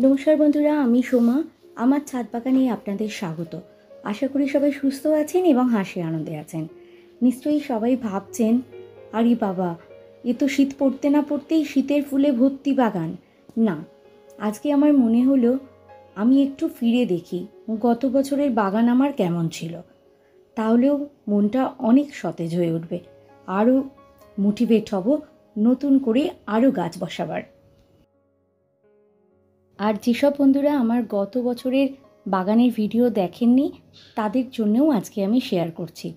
নমস্কার বন্ধুরা, আমি সোমা। আমার ছাদ বাগানে আপনাদের স্বাগত। আশা করি সবাই সুস্থ আছেন এবং হাসি আনন্দে আছেন। নিশ্চয়ই সবাই ভাবছেন, আরে বাবা, এ তো শীত পড়তে না পড়তেই শীতের ফুলে ভর্তি বাগান। না, আজকে আমার মনে হলো, আমি একটু ফিরে দেখি গত বছরের বাগান আমার কেমন ছিল। তাহলেও মনটা অনেক সতেজ হয়ে উঠবে। আরও মোটিভেট হব নতুন করে আরও গাছ বসাবার। আর যেসব বন্ধুরা আমার গত বছরের বাগানের ভিডিও দেখেননি, তাদের জন্যও আজকে আমি শেয়ার করছি।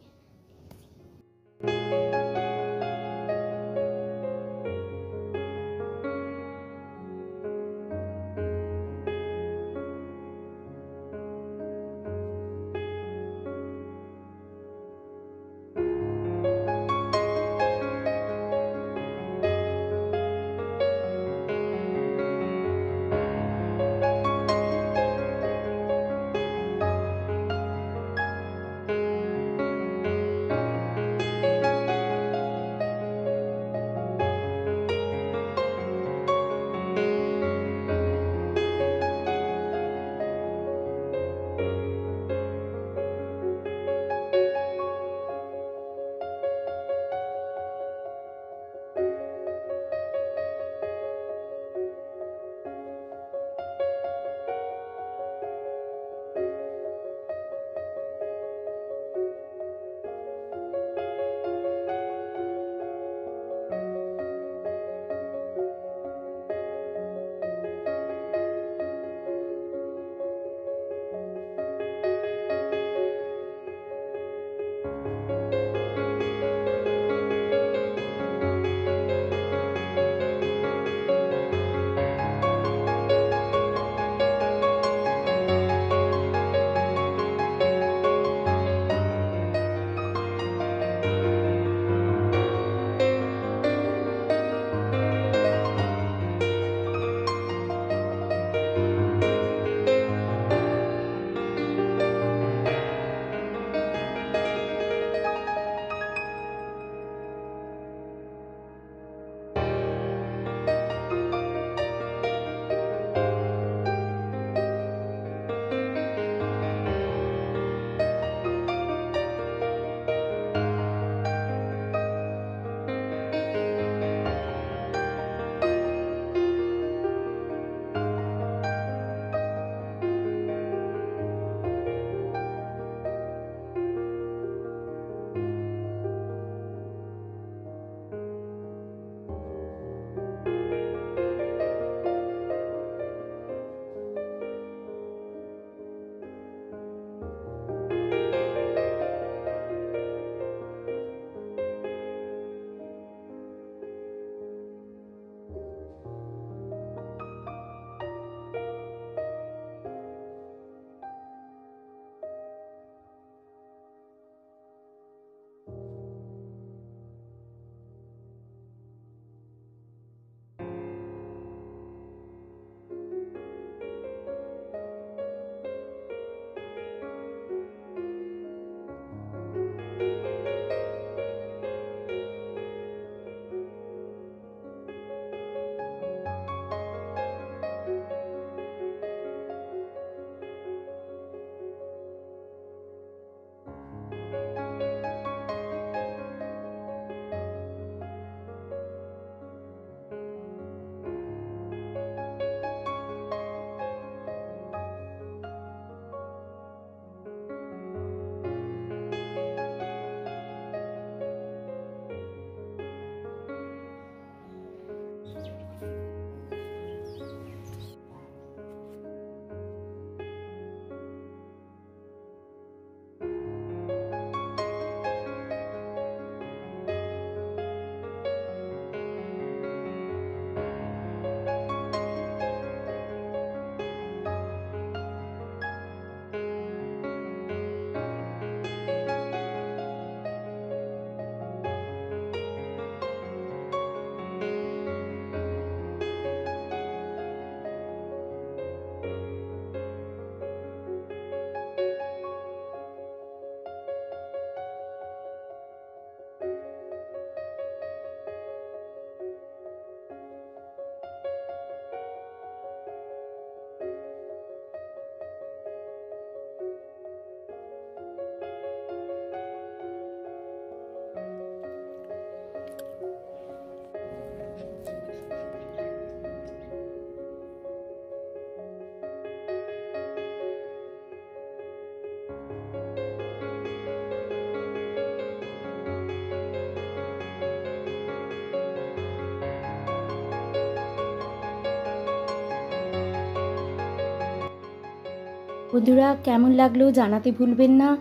বন্ধুরা, কেমন লাগল জানাতে ভুলবেন না।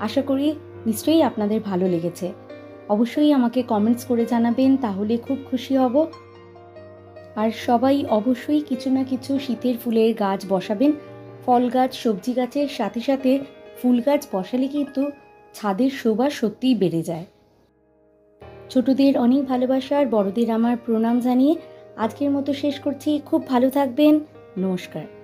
আশা করি নিশ্চয়ই আপনাদের ভালো লেগেছে। অবশ্যই আমাকে কমেন্টস করে জানাবেন, তাহলে খুব খুশি হব। আর সবাই অবশ্যই কিছু না কিছু শীতের ফুলের গাছ বসাবেন। ফল গাছ, সবজি গাছের সাথে সাথে ফুল গাছ বসালে কিন্তু ছাদের শোভা সত্যিই বেড়ে যায়। ছোটদের অনেক ভালোবাসা আর বড়দের আমার প্রণাম জানিয়ে আজকের মতো শেষ করছি। খুব ভালো থাকবেন। নমস্কার।